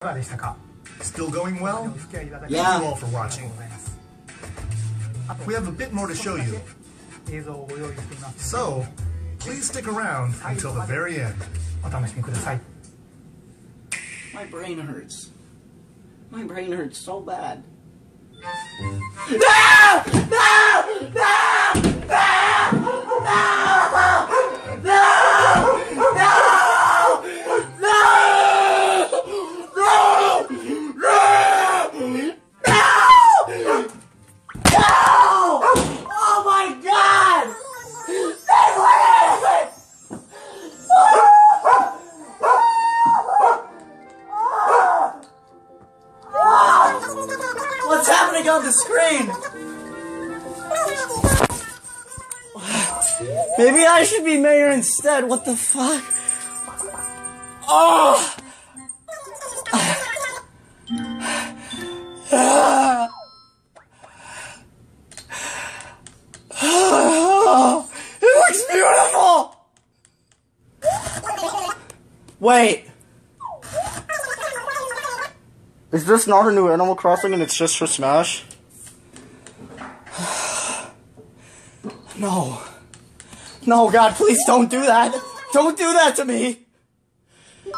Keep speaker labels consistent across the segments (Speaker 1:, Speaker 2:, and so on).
Speaker 1: かがでしたか
Speaker 2: Still going
Speaker 1: お
Speaker 2: well?
Speaker 1: 付き合いいただき
Speaker 2: Thank
Speaker 3: Yeah.
Speaker 2: you all for
Speaker 1: ありがとう
Speaker 2: watching.
Speaker 1: ございますあと
Speaker 2: We have a bit more to show you.
Speaker 1: 映像をご用意しています
Speaker 2: So, please stick around until the very end.
Speaker 1: お楽しみください
Speaker 3: My brain hurts. My brain hurts so bad. Happening on the screen? Maybe I should be mayor instead. What the fuck? Oh! It looks beautiful! Wait. Is this not a new Animal Crossing and it's just for Smash? no. No, God, please don't do that. Don't do that to me.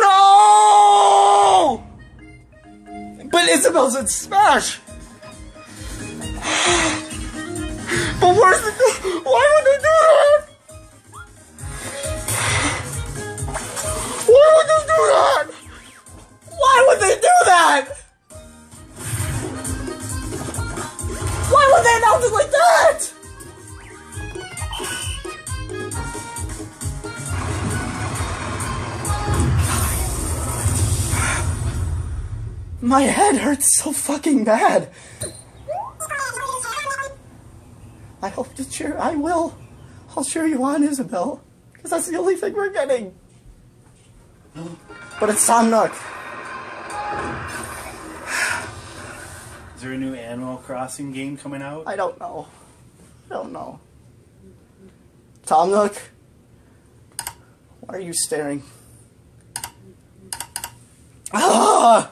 Speaker 3: no! But Isabelle's in Smash. But where's the. Why would they do that? My head hurts so fucking bad. I hope to cheer. I will. I'll cheer you on, Isabelle. Because that's the only thing we're getting. But it's Tom Nook.
Speaker 4: Is there a new Animal Crossing game coming out?
Speaker 3: I don't know. I don't know. Tom Nook, why are you staring? Ah!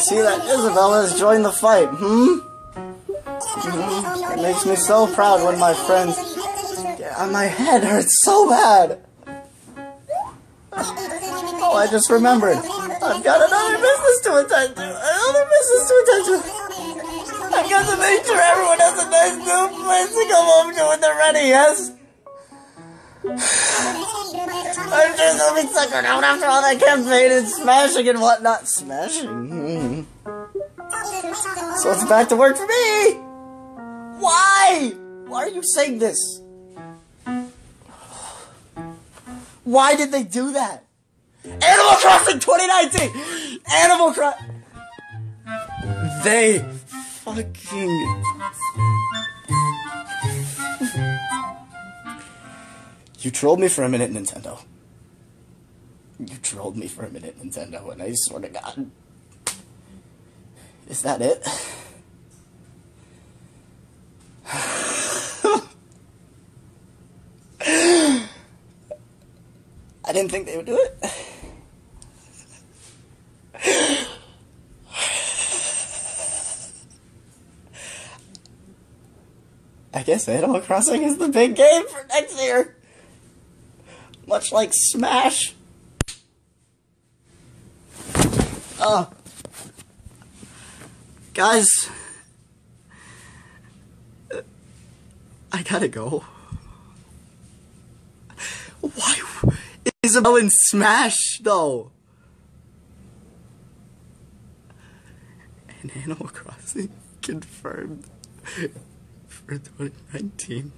Speaker 3: See that Isabella has joined the fight. Hmm? It makes me so proud when my friends. Yeah, my head hurts so bad. Oh, I just remembered. I've got another business to attend to. Another business to attend to. I've got to make sure everyone has a nice new place to come home to when they're ready, yes? I'm just be suckered out after all that campaign and smashing and whatnot. Smashing? So it's back to work for me! Why? Why are you saying this? Why did they do that? Animal Crossing 2019! Animal Crossing. They fucking. You trolled me for a minute, Nintendo. You trolled me for a minute, Nintendo, and I swear to God. Is that it? I didn't think they would do it. I guess Animal Crossing is the big game for next year. Much like Smash. Uh, guys, I gotta go. Why? Isabelle in Smash, though. And Animal Crossing confirmed for 2019.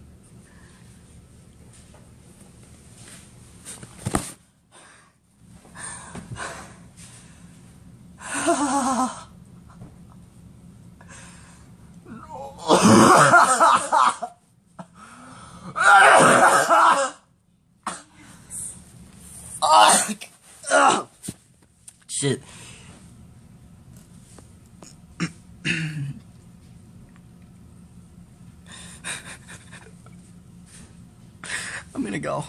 Speaker 3: Shit. I'm gonna go.